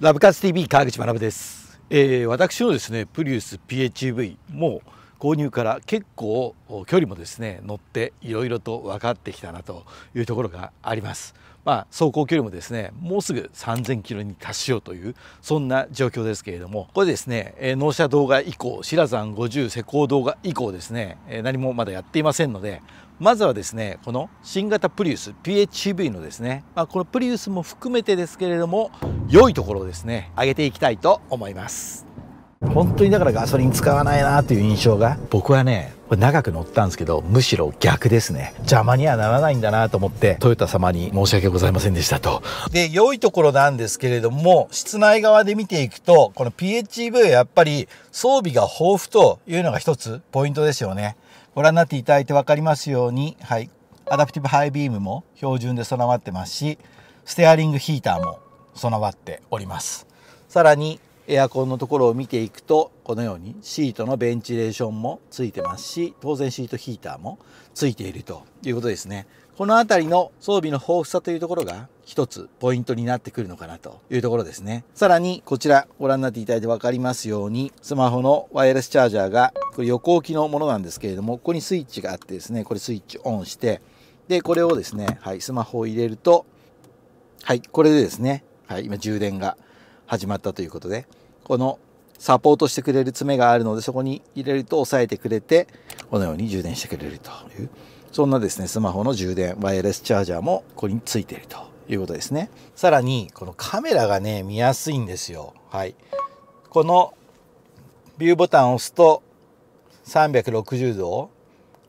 ラブカツ TV 川口学です、えー、私のですねプリウス PHEV も購入から結構距離もですね乗っていろいろと分かってきたなというところがあります。まあ、走行距離もですねもうすぐ3000キロに達しようというそんな状況ですけれどもこれですねえ納車動画以降白山50施工動画以降ですね何もまだやっていませんのでまずはですねこの新型プリウス PHEV のですね、まあ、このプリウスも含めてですけれども良いところをですね上げていきたいと思います。本当にだからガソリン使わないなという印象が僕はね長く乗ったんですけどむしろ逆ですね。邪魔にはならないんだなと思ってトヨタ様に申し訳ございませんでしたと。で良いところなんですけれども室内側で見ていくとこの PHEV はやっぱり装備が豊富というのが一つポイントですよねご覧になっていただいて分かりますようにはいアダプティブハイビームも標準で備わってますしステアリングヒーターも備わっております。さらにエアコンのところを見ていくとこのようにシートのベンチレーションもついてますし当然シートヒーターもついているということですね。この辺りの装備の豊富さというところが一つポイントになってくるのかなというところですね。さらにこちらご覧になっていただいて分かりますようにスマホのワイヤレスチャージャーがこれ横置きのものなんですけれどもここにスイッチがあってですねこれスイッチオンしてでこれをですねはいスマホを入れるとはいこれでですねはい今充電が始まったということでこのサポートしてくれる爪があるのでそこに入れると押さえてくれてこのように充電してくれるというそんなですねスマホの充電ワイヤレスチャージャーもここについているということですね。さらにこのカメラがね見やすいんですよ。はい。このビューボタンを押すと360度を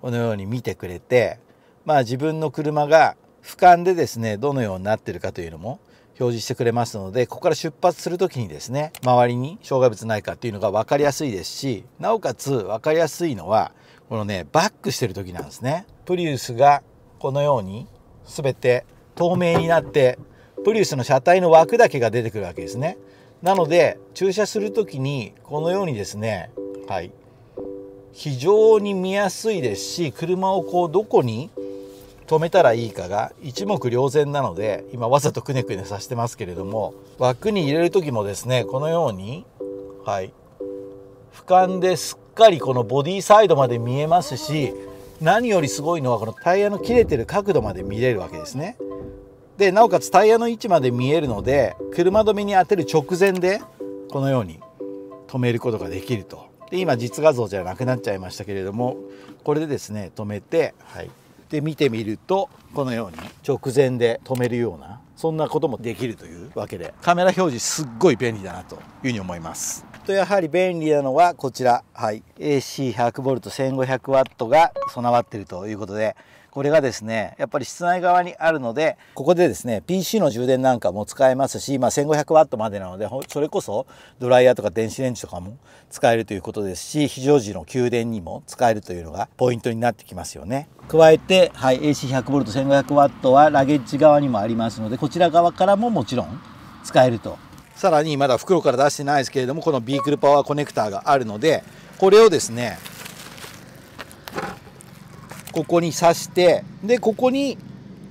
このように見てくれてまあ自分の車が俯瞰でですねどのようになってるかというのも表示してくれますのでここから出発する時にですね周りに障害物ないかっていうのが分かりやすいですしなおかつ分かりやすいのはこのねバックしてる時なんですね。プリウスがこのように全て透明になってプリウスの車体の枠だけが出てくるわけですね。なので駐車する時にこのようにですねはい非常に見やすいですし車をこうどこに止めたらいいかが一目瞭然なので今わざとくねくねさせてますけれども枠に入れる時もですねこのようにはい俯瞰ですかりこのボディサイドまで見えますし何よりすごいのはこのタイヤの切れてる角度まで見れるわけですね。でなおかつタイヤの位置まで見えるので車止めに当てる直前でこのように止めることができると。で今実画像じゃなくなっちゃいましたけれどもこれでですね止めて、はい、で見てみるとこのように直前で止めるようなそんなこともできるというわけでカメラ表示すっごい便利だなというふうに思います。とやはり便利なのはこちら、はい、AC100V1500W が備わっているということでこれがですねやっぱり室内側にあるのでここでですね PC の充電なんかも使えますし、まあ、1500W までなのでそれこそドライヤーとか電子レンジとかも使えるということですし非常時の給電にも使えるというのがポイントになってきますよね。加えて、はい、AC100V1500W はラゲッジ側にもありますのでこちら側からももちろん使えるとさらにまだ袋から出してないですけれどもこのビークルパワーコネクターがあるのでこれをですねここに挿してでここに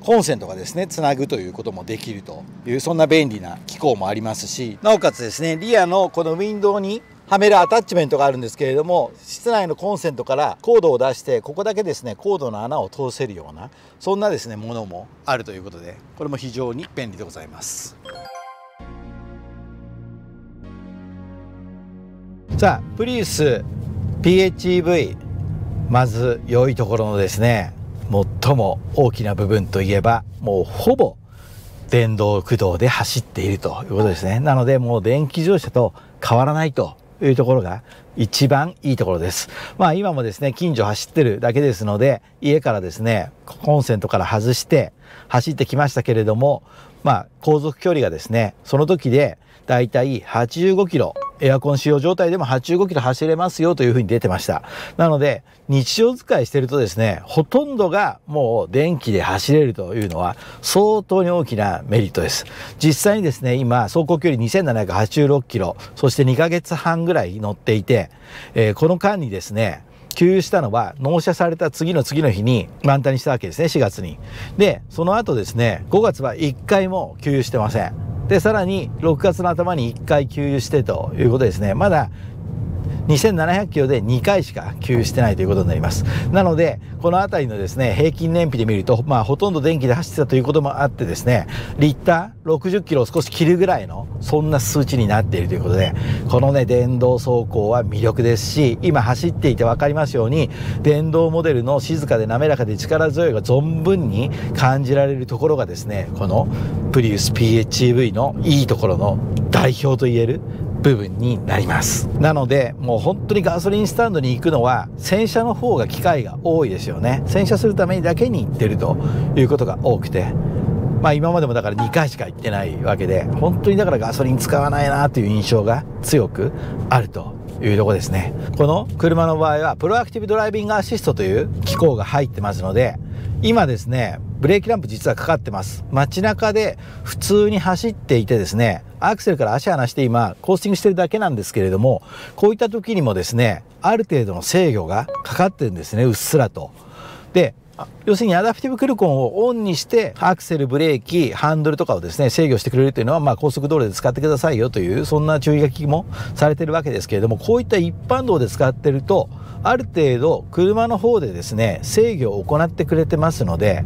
コンセントがですねつなぐということもできるというそんな便利な機構もありますしなおかつですねリアのこのウィンドウにはめるアタッチメントがあるんですけれども室内のコンセントからコードを出してここだけですねコードの穴を通せるようなそんなですねものもあるということでこれも非常に便利でございます。さあプリウス PHEV まず良いところのですね最も大きな部分といえばもうほぼ電動駆動で走っているということですねなのでもう電気自動車と変わらないというところが一番いいところです。まあ今もですね、近所走ってるだけですので、家からですね、コンセントから外して走ってきましたけれども、まあ航続距離がですね、その時でだいたい85キロエアコン使用状態でも85キロ走れますよというふうに出てました。なので日常使いしてるとですねほとんどがもう電気で走れるというのは相当に大きなメリットです。実際にですね今走行距離2786キロそして2ヶ月半ぐらい乗っていて、えー、この間にですね給油したのは納車された次の次の日に満タンにしたわけですね4月に。でその後ですね5月は1回も給油してません。でさらに6月の頭に1回給油してということですね。まだ2700キロで2回しか給油してないということになります。なので、この辺りのですね、平均燃費で見ると、まあ、ほとんど電気で走ってたということもあってですね、リッター60キロを少し切るぐらいの、そんな数値になっているということで、このね、電動走行は魅力ですし、今走っていて分かりますように、電動モデルの静かで滑らかで力強いが存分に感じられるところがですね、このプリウス PHEV のいいところの代表と言える部分になります。なのでもう本当にガソリンスタンドに行くのは洗車の方が機会が多いですよね。洗車するためにだけに行ってるということが多くて。まあ今までもだから2回しか行ってないわけで本当にだからガソリン使わないなという印象が強くあるというとこですね。この車の場合はプロアクティブドライビングアシストという機構が入ってますので今ですねブレーキランプ実はかかってます街中で普通に走っていてですねアクセルから足離して今コースティングしてるだけなんですけれどもこういった時にもですねある程度の制御がかかってるんですねうっすらと。で要するにアダプティブクルコンをオンにしてアクセルブレーキハンドルとかをですね制御してくれるというのは、まあ、高速道路で使ってくださいよというそんな注意書きもされてるわけですけれどもこういった一般道で使ってるとある程度車の方でですね制御を行ってくれてますので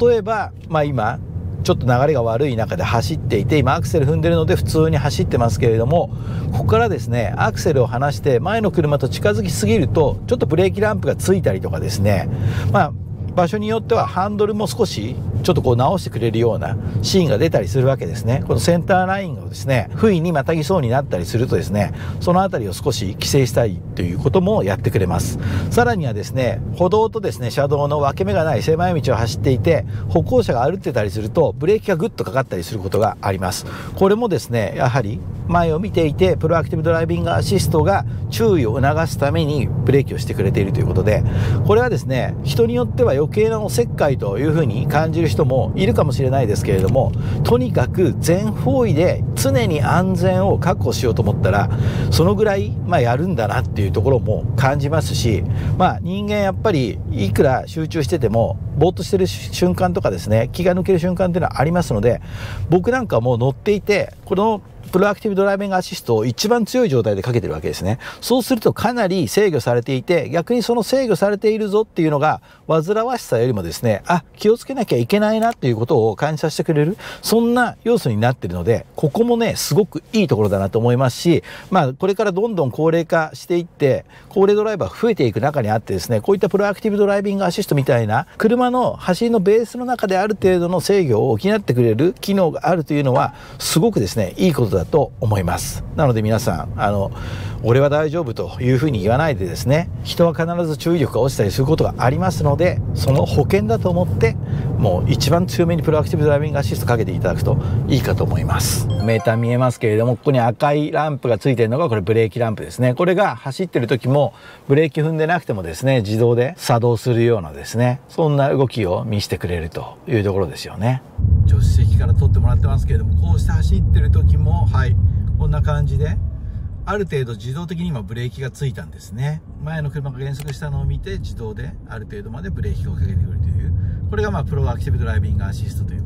例えば、まあ、今ちょっと流れが悪い中で走っていて今アクセル踏んでるので普通に走ってますけれどもここからですねアクセルを離して前の車と近づきすぎるとちょっとブレーキランプがついたりとかですねまあ場所によってはハンドルも少しちょっとこう直してくれるようなシーンが出たりするわけですね。このセンターラインをですね不意にまたぎそうになったりするとですねその辺りを少し規制したいということもやってくれます。さらにはですね歩道とですね車道の分け目がない狭い道を走っていて歩行者が歩ってたりするとブレーキがグッとかかったりすることがあります。これもですねやはり前を見ていてプロアクティブドライビングアシストが注意を促すためにブレーキをしてくれているということでこれはですね人によっては余計なおせっかいというふうに感じる人もいるかもしれないですけれどもとにかく全方位で常に安全を確保しようと思ったらそのぐらい、まあ、やるんだなっていうところも感じますし、まあ、人間やっぱりいくら集中しててもぼーっとしてる瞬間とかですね気が抜ける瞬間っていうのはありますので僕なんかも乗っていてこのプロアクティブドライビングアシストを一番強い状態でかけてるわけですね。そうするとかなり制御されていて、逆にその制御されているぞっていうのが、煩わしさよりもですね、あ、気をつけなきゃいけないなっていうことを感じさせてくれる、そんな要素になってるので、ここもね、すごくいいところだなと思いますし、まあ、これからどんどん高齢化していって、高齢ドライバー増えていく中にあってですね、こういったプロアクティブドライビングアシストみたいな、車の走りのベースの中である程度の制御を補ってくれる機能があるというのは、すごくですね、いいことだと思います。なので皆さんあの俺は大丈夫というふうに言わないでですね人は必ず注意力が落ちたりすることがありますのでその保険だと思ってもう一番強めにプロアクティブドライビングアシストかけていただくといいかと思います。メーター見えますけれどもここに赤いランプがついてるのがこれブレーキランプですね。これが走ってる時もブレーキ踏んでなくてもですね自動で作動するようなですねそんな動きを見せてくれるというところですよね。助手席から撮ってもらってますけれどもこうして走ってる時もはいこんな感じである程度自動的に今ブレーキがついたんですね。前の車が減速したのを見て自動である程度までブレーキをかけてくるという。これがまあプロアクティブドライビングアシストという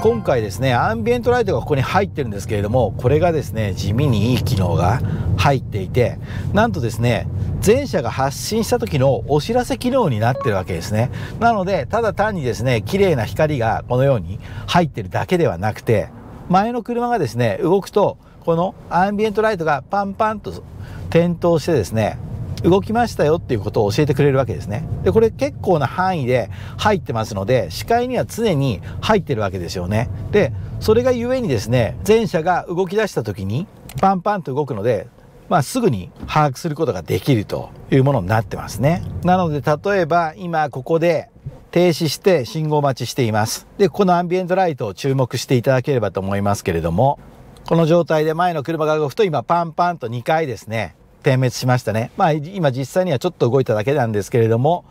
今回ですねアンビエントライトがここに入ってるんですけれどもこれがですね地味にいい機能が入っていてなんとですね前者が発進した時のお知らせ機能になってるわけですね。なのでただ単にですね綺麗な光がこのように入ってるだけではなくて前の車がですね動くとこのアンビエントライトがパンパンと点灯してですね動きましたよっていうことを教えてくれるわけですね。で、これ結構な範囲で入ってますので、視界には常に入ってるわけですよね。で、それがゆえにですね、前者が動き出した時にパンパンと動くので、まあ、すぐに把握することができるというものになってますね。なので、例えば今ここで停止して信号待ちしています。で、このアンビエントライトを注目していただければと思いますけれども、この状態で前の車が動くと今パンパンと2回ですね、点滅しましたね。まあ今実際にはちょっと動いただけなんですけれども、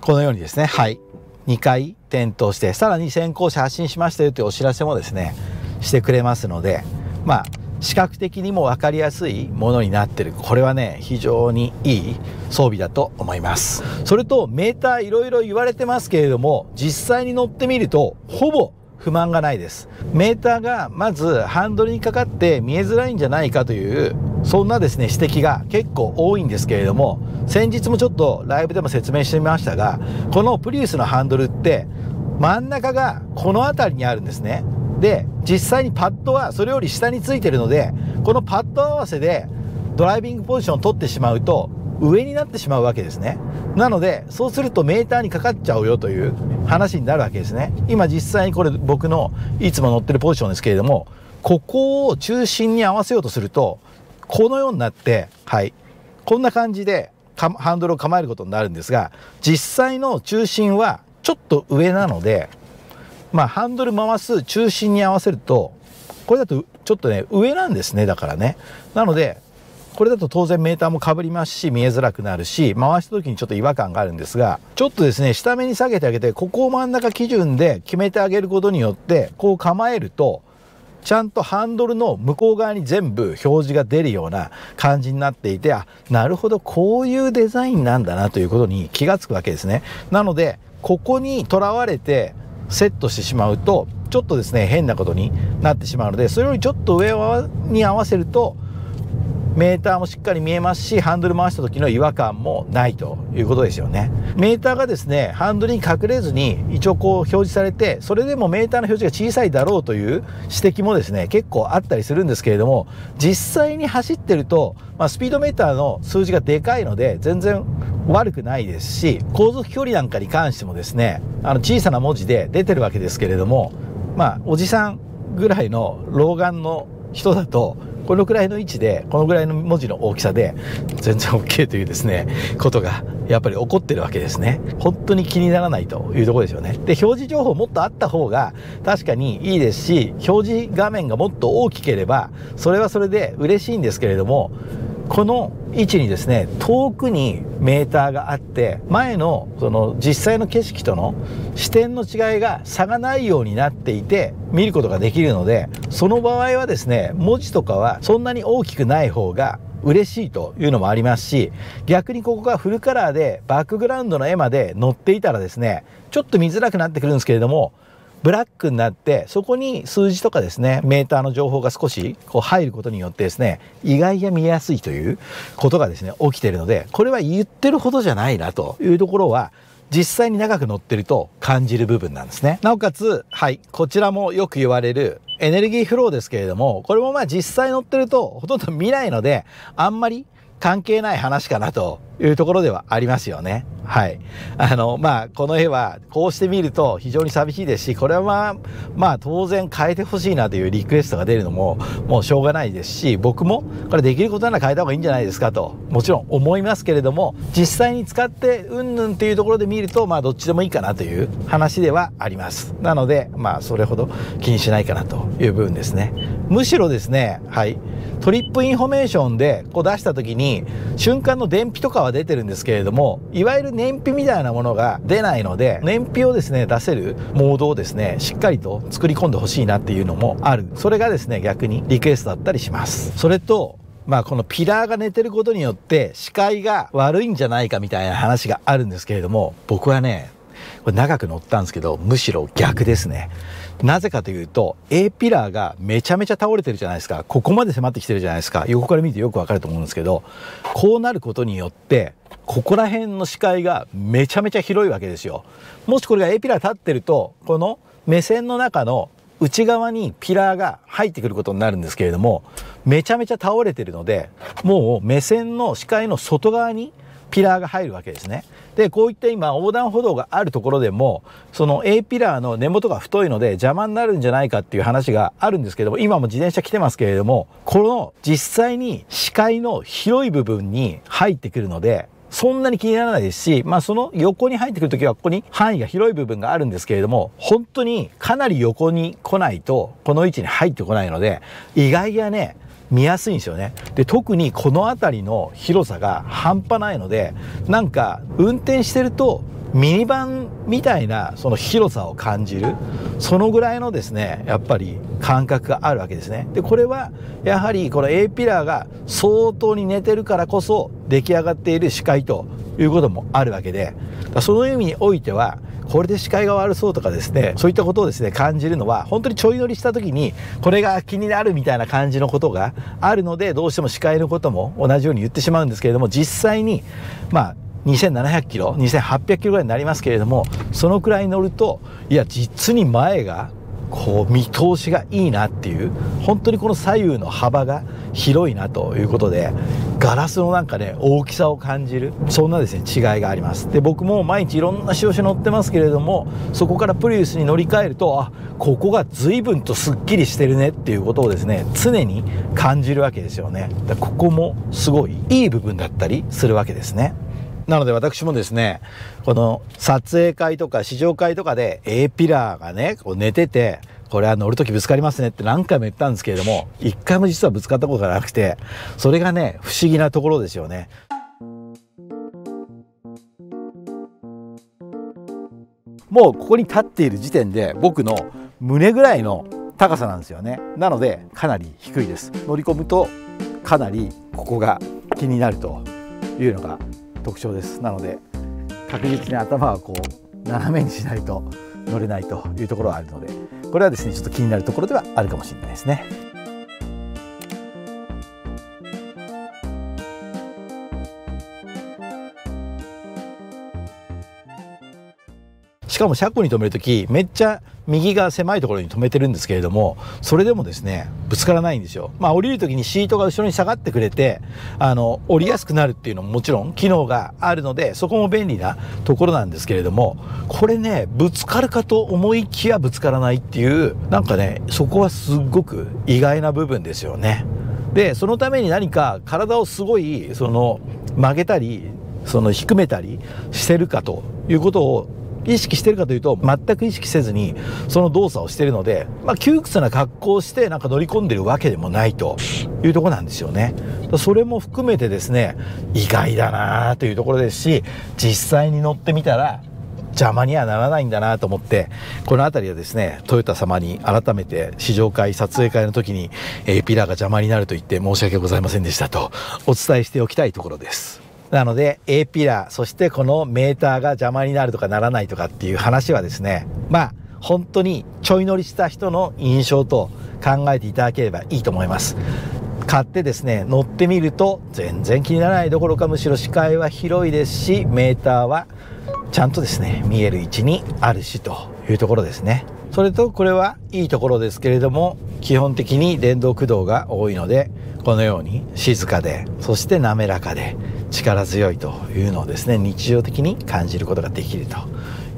このようにですね、はい、2回点灯して、さらに先行車発進しましたよというお知らせもですね、してくれますので、まあ視覚的にも分かりやすいものになってる。これはね非常にいい装備だと思います。それとメーターいろいろ言われてますけれども実際に乗ってみるとほぼ不満がないです。メーターがまずハンドルにかかって見えづらいんじゃないかというそんなですね指摘が結構多いんですけれども先日もちょっとライブでも説明してみましたがこのプリウスのハンドルって真ん中がこの辺りにあるんですね。で実際にパッドはそれより下についてるのでこのパッド合わせでドライビングポジションを取ってしまうと上になってしまうわけですね。なのでそうするとメーターにかかっちゃうよという話になるわけですね。今実際にこれ僕のいつも乗ってるポジションですけれどもここを中心に合わせようとするとこのようになってはい。こんな感じでハンドルを構えることになるんですが実際の中心はちょっと上なのでまあハンドル回す中心に合わせるとこれだとちょっとね上なんですねだからね。なのでこれだと当然メーターもかぶりますし見えづらくなるし回した時にちょっと違和感があるんですがちょっとですね下目に下げてあげてここを真ん中基準で決めてあげることによってこう構えるとちゃんとハンドルの向こう側に全部表示が出るような感じになっていてあなるほどこういうデザインなんだなということに気がつくわけですね。なのでここにとらわれてセットしてしまうとちょっとですね変なことになってしまうのでそれよりちょっと上に合わせるとメーターもしっかり見えますしハンドル回した時の違和感もないということですよね。メーターがですねハンドルに隠れずに一応こう表示されてそれでもメーターの表示が小さいだろうという指摘もですね結構あったりするんですけれども実際に走ってると、まあ、スピードメーターの数字がでかいので全然悪くないですし航続距離なんかに関してもですねあの小さな文字で出てるわけですけれどもまあおじさんぐらいの老眼の人だとこのくらいの位置でこのぐらいの文字の大きさで全然 OK というですねことがやっぱり起こってるわけですね。本当に気にならないというところですよね。で表示情報もっとあった方が確かにいいですし表示画面がもっと大きければそれはそれで嬉しいんですけれどもこの位置にですね遠くにメーターがあって前のその実際の景色との視点の違いが差がないようになっていて見ることができるのでその場合はですね文字とかはそんなに大きくない方が嬉しいというのもありますし逆にここがフルカラーでバックグラウンドの絵まで載っていたらですねちょっと見づらくなってくるんですけれどもブラックになってそこに数字とかですねメーターの情報が少しこう入ることによってですね意外や見えやすいということがですね起きているのでこれは言ってるほどじゃないなというところは実際に長く乗ってると感じる部分なんですね。なおかつはいこちらもよく言われるエネルギーフローですけれどもこれもまあ実際乗ってるとほとんど見ないのであんまり関係ない話かなというところではありますよね。はい。あの、まあ、この絵はこうして見ると非常に寂しいですし、これはまあ、まあ当然変えてほしいなというリクエストが出るのももうしょうがないですし、僕もこれできることなら変えた方がいいんじゃないですかと、もちろん思いますけれども、実際に使ってうんぬんっていうところで見ると、まあどっちでもいいかなという話ではあります。なので、まあそれほど気にしないかなという部分ですね。むしろですね、はい。トリップインフォメーションでこう出した時に瞬間の電費とかはは出てるんですけれどもいわゆる燃費みたいなものが出ないので燃費をですね出せるモードをですねしっかりと作り込んでほしいなっていうのもある。それがですね逆にリクエストだったりします。それとまあこのピラーが寝てることによって視界が悪いんじゃないかみたいな話があるんですけれども僕はねこれ長く乗ったんですけどむしろ逆ですね。なぜかというと A ピラーがめちゃめちゃ倒れてるじゃないですか。ここまで迫ってきてるじゃないですか。横から見てよくわかると思うんですけどこうなることによってここら辺の視界がめちゃめちゃ広いわけですよ。もしこれが A ピラー立ってるとこの目線の中の内側にピラーが入ってくることになるんですけれどもめちゃめちゃ倒れてるのでもう目線の視界の外側にピラーが入るわけですね。でこういった今横断歩道があるところでもその A ピラーの根元が太いので邪魔になるんじゃないかっていう話があるんですけども今も自転車来てますけれどもこの実際に視界の広い部分に入ってくるのでそんなに気にならないですし、まあその横に入ってくるときはここに範囲が広い部分があるんですけれども、本当にかなり横に来ないとこの位置に入ってこないので、意外やね、見やすいんですよね。で特にこの辺りの広さが半端ないのでなんか運転してるとミニバンみたいなその広さを感じるそのぐらいのですねやっぱり感覚があるわけですね。でこれはやはりこの A ピラーが相当に寝てるからこそ出来上がっている視界ということもあるわけでその意味においてはこれで視界が悪そうとかですねそういったことをですね感じるのは本当にちょい乗りした時にこれが気になるみたいな感じのことがあるのでどうしても視界のことも同じように言ってしまうんですけれども実際にまあ2700キロ2800キロぐらいになりますけれどもそのくらい乗るといや実に前がこう見通しがいいなっていう本当にこの左右の幅が広いなということでガラスのなんかね大きさを感じるそんなですね違いがあります。で僕も毎日いろんな仕様車乗ってますけれどもそこからプリウスに乗り換えるとあここが随分とすっきりしてるねっていうことをですね常に感じるわけですよね。ここもすごいいい部分だったりするわけですね。なので私もですね、この撮影会とか試乗会とかで A ピラーがね、こう寝てて、これは乗るときぶつかりますねって何回も言ったんですけれども、一回も実はぶつかったことがなくて、それがね、不思議なところですよね。もうここに立っている時点で僕の胸ぐらいの高さなんですよね。なのでかなり低いです。乗り込むとかなりここが気になるというのが特徴ですなので確実に頭はこう斜めにしないと乗れないというところはあるのでこれはですねちょっと気になるところではあるかもしれないですね。しかも車庫に止める時めっちゃ右が狭いところに止めてるんですけれどもそれでもですねぶつからないんですよ。まあ降りる時にシートが後ろに下がってくれてあの降りやすくなるっていうのももちろん機能があるのでそこも便利なところなんですけれどもこれねぶつかるかと思いきやぶつからないっていうなんかねそこはすっごく意外な部分ですよね。でそのために何か体をすごいその曲げたりその低めたりしてるかということを意識してるかというと全く意識せずにその動作をしてるので、まあ、窮屈な格好をしてなんか乗り込んでるわけでもないというとこなんですよね。それも含めてですね意外だなというところですし実際に乗ってみたら邪魔にはならないんだなと思ってこの辺りはですねトヨタ様に改めて試乗会撮影会の時に、えー、ピラーが邪魔になると言って申し訳ございませんでしたとお伝えしておきたいところです。なので A ピラーそしてこのメーターが邪魔になるとかならないとかっていう話はですねまあ本当にちょい乗りした人の印象と考えていただければいいと思います。買ってですね乗ってみると全然気にならないどころかむしろ視界は広いですしメーターはちゃんとですね見える位置にあるしというところですね。それとこれはいいところですけれども基本的に電動駆動が多いのでこのように静かでそして滑らかで力強いというのをですね日常的に感じることができると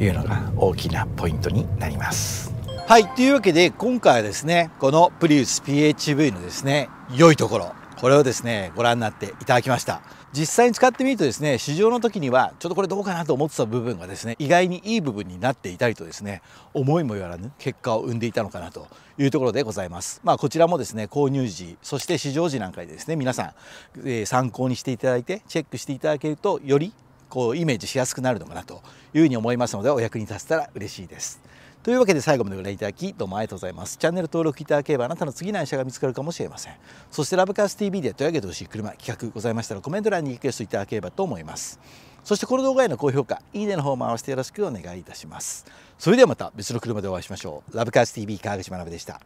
いうのが大きなポイントになります。はいというわけで今回はですねこのプリウス PHV のですね良いところこれをですねご覧になっていただきました実際に使ってみるとですね試乗の時にはちょっとこれどうかなと思ってた部分がですね意外にいい部分になっていたりとですね思いもよらぬ結果を生んでいたのかなというところでございますまあこちらもですね購入時そして試乗時なんかでですね皆さん、えー、参考にしていただいてチェックしていただけるとよりこうイメージしやすくなるのかなというふうに思いますのでお役に立てたら嬉しいです。というわけで最後までご覧いただきどうもありがとうございます。チャンネル登録いただければあなたの次の愛車が見つかるかもしれません。そしてラブカース TV で取り上げてほしい車企画ございましたらコメント欄にリクエストいただければと思います。そしてこの動画への高評価、いいねの方も合わせてよろしくお願いいたします。それではまた別の車でお会いしましょう。ラブカース TV 川口学でした。